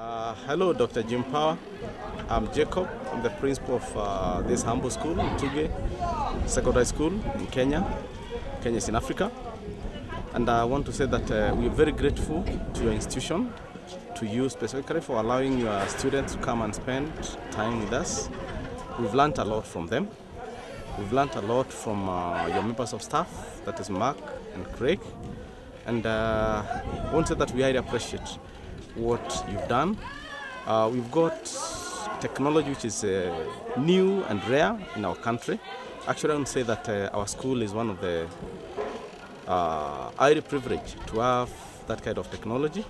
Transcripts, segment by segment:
Uh, hello, Dr. Jim Power. I'm Jacob. I'm the principal of uh, this humble school, Ntugi Secondary School in Kenya. Kenya is in Africa. And I want to say that uh, we're very grateful to your institution, to you specifically for allowing your students to come and spend time with us. We've learned a lot from them. We've learned a lot from uh, your members of staff, that is Mark and Craig. And uh, I want to say that we highly appreciate what you've done. Uh, we've got technology which is uh, new and rare in our country. Actually, I would say that uh, our school is one of the uh, highly privileged to have that kind of technology.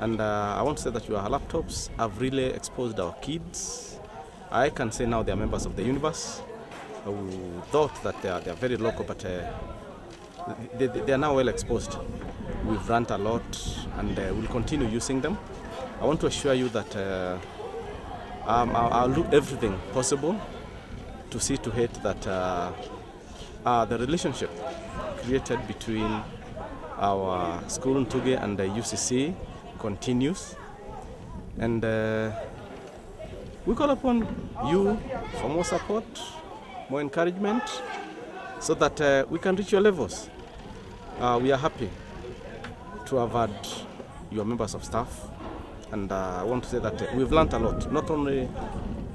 And uh, I want to say that your laptops have really exposed our kids. I can say now they are members of the universe who thought that they are, they are very local, but uh, they, they, are now well exposed. We've learned a lot and uh, we'll continue using them. I want to assure you that uh, um, I'll, I'll do everything possible to see to it that uh, the relationship created between our school in Ntugi and the UCC continues. And uh, we call upon you for more support, more encouragement, so that uh, we can reach your levels. Uh, we are happy to have had your members of staff, and uh, I want to say that we've learned a lot, not only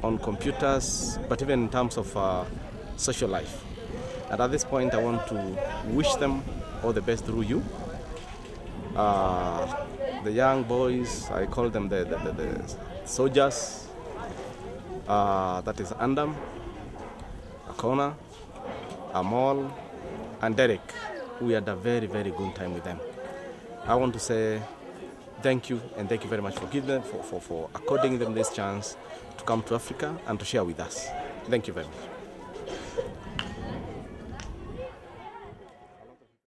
on computers, but even in terms of uh, social life. And at this point, I want to wish them all the best through you. Uh, the young boys, I call them the, the, the, the soldiers. Uh, that is Andam, Akona, Amol, and Derek. We had a very, very good time with them. I want to say thank you and thank you very much for giving them, for, for, for according them this chance to come to Africa and to share with us. Thank you very much.